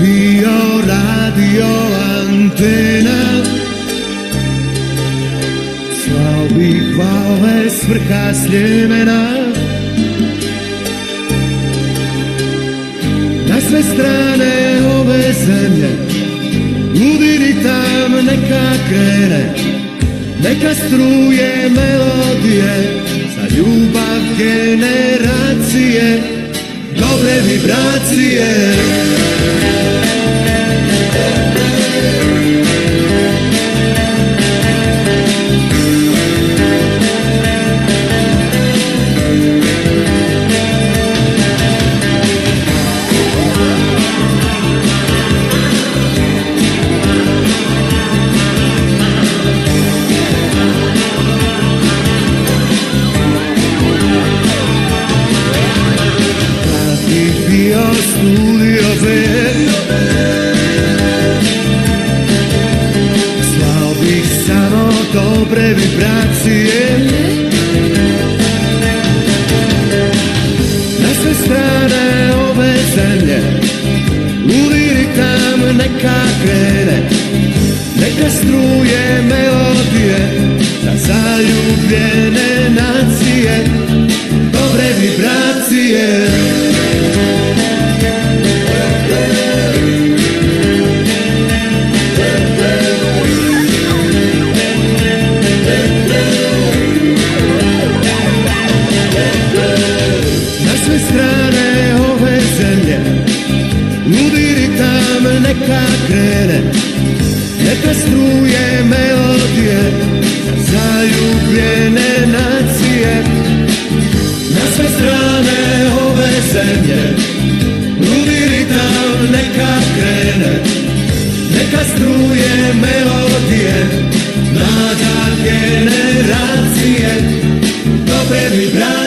bio radio antena Slao bih svrha sljemena Na sve strane ove zemlje. Udiri tam neka krene Neka struje melodije Za ljubav generacije Dobre vibracije studio ver Slao bih samo dobre vibracije. Na sve strane ove zemlje Udiri tam neka krene Neka struje melodije Za zaljubljene nacije Dobre vibracije neka krene Neka struje melodije Zaljubljene nacije. Na sve strane ove zemlje Udiri tam neka krene Neka struje melodije Mlada generacije. Dobre vibracije